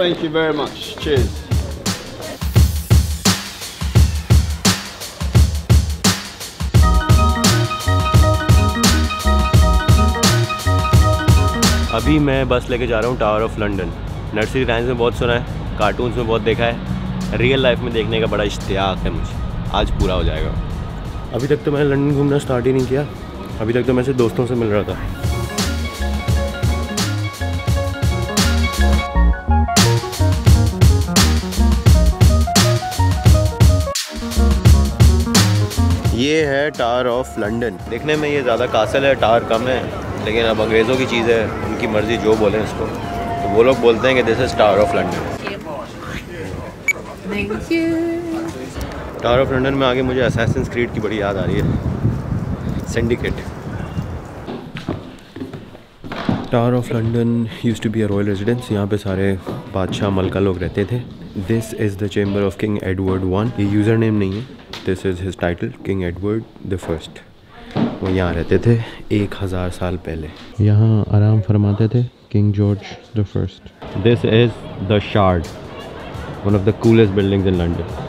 Thank you very much. Cheers. अभी मैं बस लेके जा रहा हूँ tower of London nursery rhymes में बहुत सुना है कार्टून्स में बहुत देखा है। रियल लाइफ में देखने का बड़ा इश्तियाक है मुझे। आज पूरा हो जाएगा। अभी तक तो मैंने लंदन घूमना स्टार्ट ही नहीं किया। अभी तक तो मैं सिर्फ़ दोस्तों से मिल रहा था। ये है टावर ऑफ़ लंदन देखने में ये ज़्यादा कासल है टावर कम है लेकिन अब अंग्रेज़ों की चीज़ है उनकी मर्ज़ी जो बोलें इसको तो वो लोग बोलते हैं कि this is tower of London tower of London में आगे मुझे असैसिन क्रीड की बड़ी याद आ रही है। Syndicate tower of London used to be a royal residence यहाँ पे सारे बादशाह मलका लोग रहते थे। This is the chamber of King Edward one ये यूज़र नेम नहीं है। This is his title King Edward the first वो यहाँ रहते थे एक हज़ार साल पहले। यहाँ आराम फरमाते थे King George the first this is the Shard one of the coolest buildings in London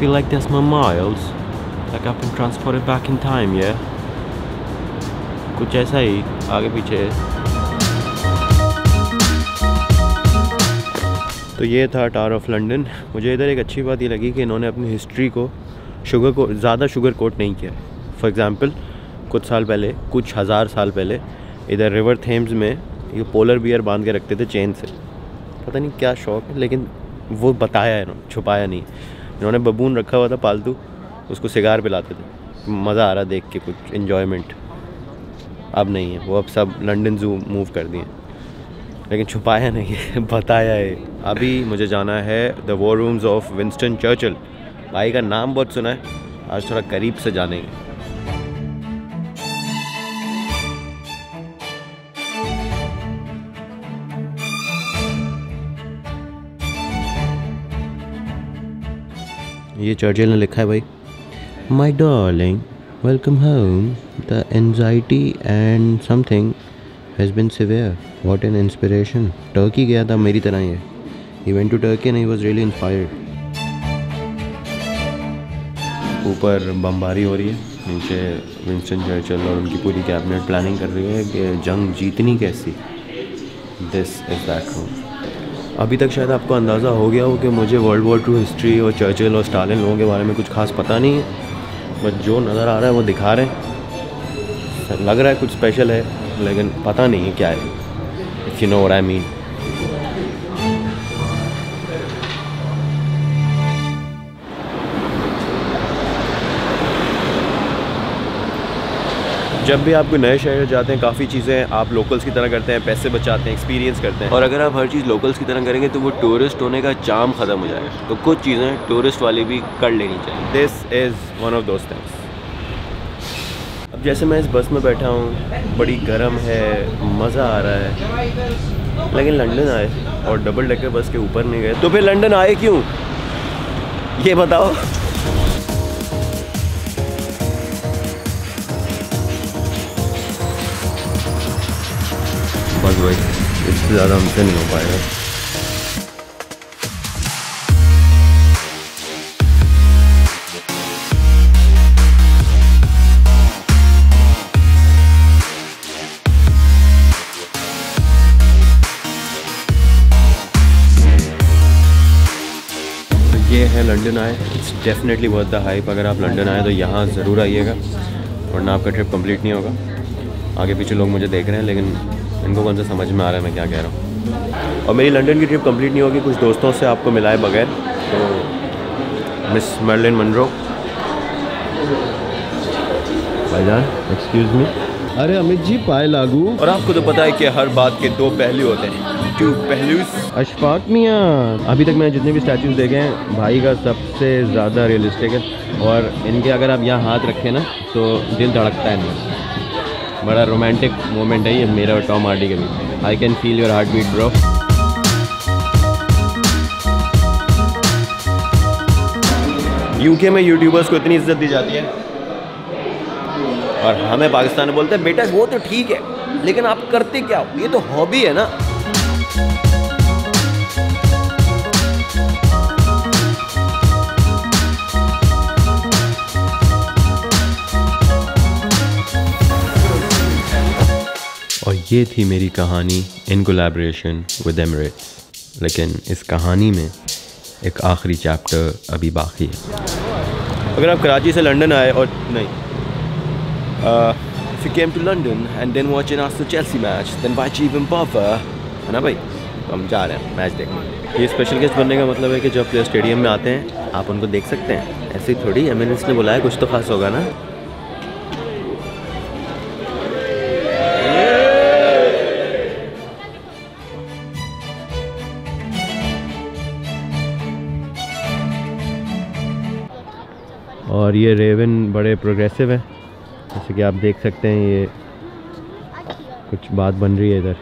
feel like there's more miles like I've been transported back in time yeah? कुछ ऐसा ही आगे पीछे तो ये था टावर ऑफ़ लंदन मुझे इधर एक अच्छी बात ये लगी कि इन्होंने अपनी हिस्ट्री को शुगर को, ज़्यादा शुगर कोट नहीं किया। फॉर एग्ज़ाम्पल कुछ साल पहले, कुछ हज़ार साल पहले, इधर रिवर थेम्स में ये पोलर बियर बाँध के रखते थे चेन से। पता नहीं क्या शौक है, लेकिन वो बताया है इन्होंने, छुपाया नहीं। इन्होंने बबून रखा हुआ था पालतू, उसको सिगार पिलाते थे। मज़ा आ रहा देख के कुछ इन्जॉयमेंट अब नहीं है, वो अब सब लंदन जू मूव कर दिए। लेकिन छुपाया नहीं है, बताया है। अभी मुझे जाना है the war rooms of Winston Churchill भाई का नाम बहुत सुना है। आज थोड़ा करीब से जानेंगे। ये चर्चिल ने लिखा है भाई my darling welcome home the anxiety and something has been severe what an inspiration Turkey गया था, मेरी तरह ये ही। Went to Turkey and he was really inspired ऊपर बमबारी हो रही है, नीचे विंस्टन चर्चिल और उनकी पूरी कैबिनेट प्लानिंग कर रही है कि जंग जीतनी कैसी। दिस इज़ दैट रूम अभी तक शायद आपको अंदाज़ा हो गया हो कि मुझे वर्ल्ड वॉर टू हिस्ट्री और चर्चिल और स्टालिन लोगों के बारे में कुछ खास पता नहीं है बट जो नज़र आ रहा है वो दिखा रहे हैं। लग रहा है कुछ स्पेशल है, लेकिन पता नहीं है क्या है। If you know I mean जब भी आप कोई नए शहर जाते हैं काफ़ी चीज़ें आप लोकल्स की तरह करते हैं पैसे बचाते हैं एक्सपीरियंस करते हैं। और अगर आप हर चीज़ लोकल्स की तरह करेंगे तो वो टूरिस्ट होने का चाम ख़त्म हो जाएगा। तो कुछ चीज़ें टूरिस्ट वाली भी कर लेनी चाहिए। This is one of those things अब जैसे मैं इस बस में बैठा हूँ बड़ी गर्म है मज़ा आ रहा है। लेकिन लंदन आए और डबल डेकर बस के ऊपर नहीं गए। तो फिर लंदन आए क्यों? ये बताओ। बस भाई, इससे ज़्यादा हमसे नहीं हो पाएगा। तो ये है लंदन आए। It's definitely worth the hype अगर आप लंदन आए तो यहाँ ज़रूर आइएगा, वरना आपका ट्रिप कंप्लीट नहीं होगा। आगे पीछे लोग मुझे देख रहे हैं, लेकिन इनको कौन सा समझ में आ रहा है मैं क्या कह रहा हूँ। और मेरी लंदन की ट्रिप कंप्लीट नहीं होगी कुछ दोस्तों से आपको मिलाए बगैर तो मिस मर्लिन मनरो भाईजान एक्सक्यूज़ मी अरे अमित जी पाए लागू। और आपको तो पता है कि हर बात के दो पहलू होते हैं। टू पहलूस। अशफाक मियाँ अभी तक मैंने जितने भी स्टैचूज देखे हैं भाई का सबसे ज़्यादा रियलिस्टिक है। और इनके अगर आप यहाँ हाथ रखें ना तो दिल धड़कता है इनमें। बड़ा रोमांटिक मोमेंट है ये मेरा और टॉम हार्डी के बीच I can feel your heart beat bro UK में यूट्यूबर्स को इतनी इज़्ज़त दी जाती है। और हमें पाकिस्तान में बोलते हैं, बेटा, वो तो ठीक है, लेकिन आप करते क्या हो? ये तो हॉबी है ना। ये थी मेरी कहानी इन कोलेब्रेशन विद एमरेट्स लेकिन इस कहानी में एक आखिरी चैप्टर अभी बाकी है। अगर आप कराची से लंदन आए और नहीं if you came to London and then watch an Aston Chelsea match then why you even bother है ना भाई? तो हम जा रहे हैं मैच देखने। ये स्पेशल गेस्ट बनने का मतलब है कि जब प्लेयर स्टेडियम में आते हैं, आप उनको देख सकते हैं। ऐसे ही थोड़ी एम ने बुलाया कुछ तो खास होगा ना। और ये रेवन बड़े प्रोग्रेसिव हैं। जैसे कि आप देख सकते हैं, ये कुछ बात बन रही है इधर।